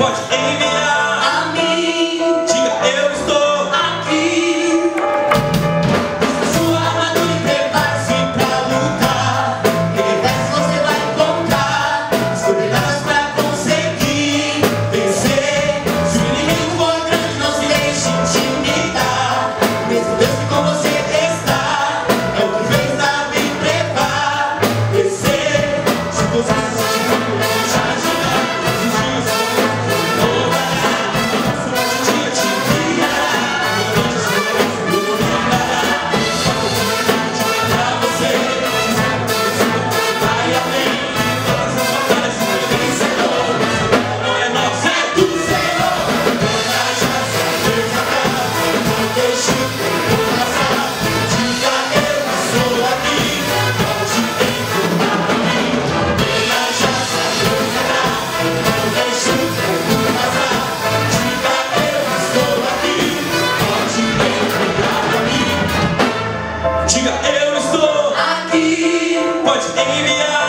But Amy Diga, eu estou aqui. Pode enviar.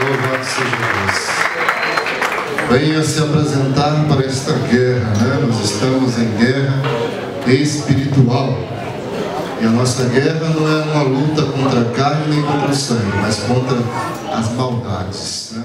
Louvado seja Deus. Venha se apresentar para esta guerra, né? Nós estamos em guerra espiritual. E a nossa guerra não é uma luta contra a carne nem contra o sangue, mas contra as maldades. Né?